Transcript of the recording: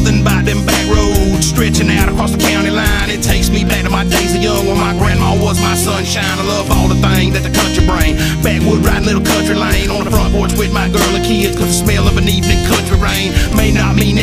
something about them back roads stretching out across the county line. It takes me back to my days of young when my grandma was my sunshine. I love all the things that the country bring. Backwood riding little country lane on the front porch with my girl and kids. Cause the smell of an evening country rain